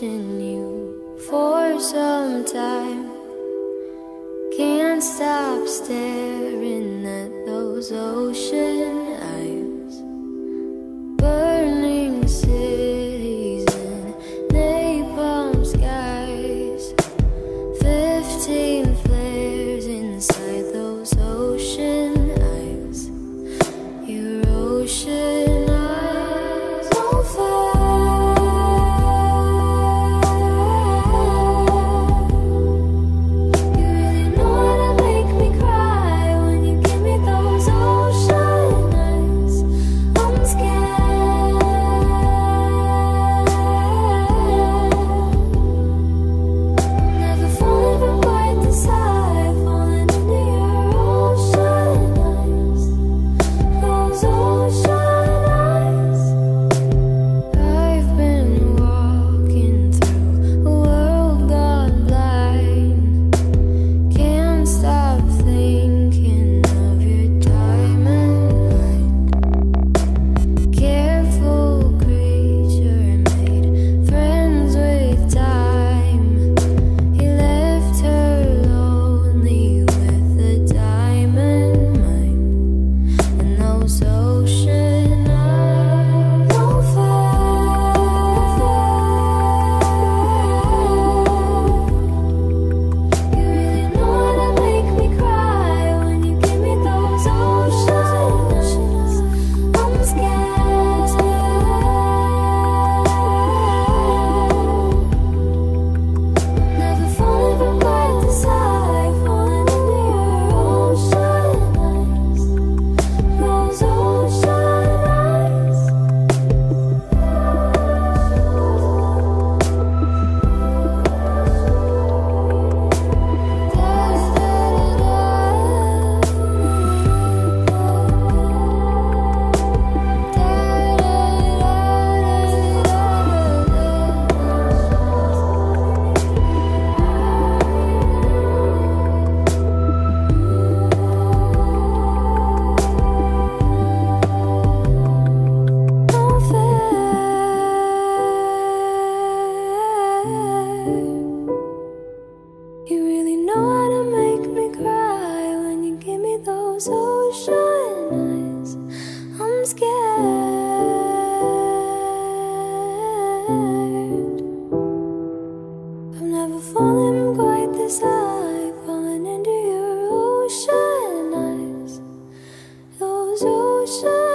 watching you for some time. Can't stop staring at those oceans. quite this high, falling into your ocean eyes, those ocean.